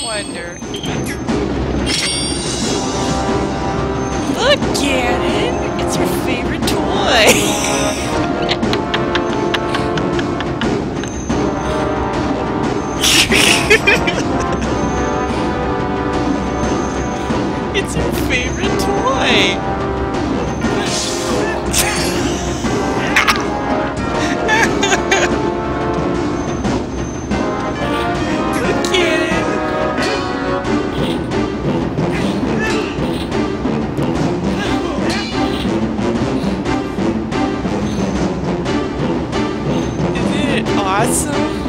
wonder. Look, Ganon! It's your favorite toy! it's your favorite toy! awesome.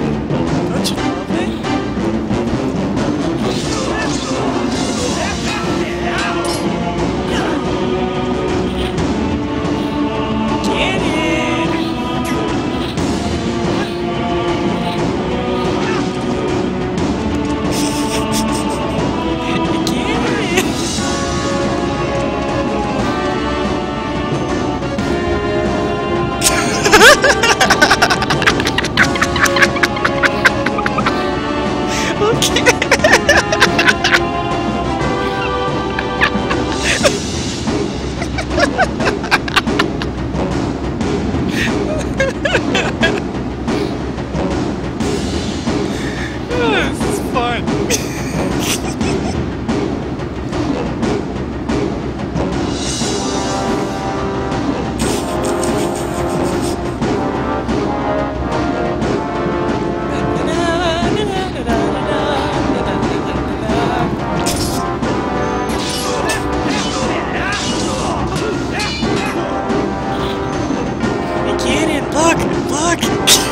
Fuck! Fuck!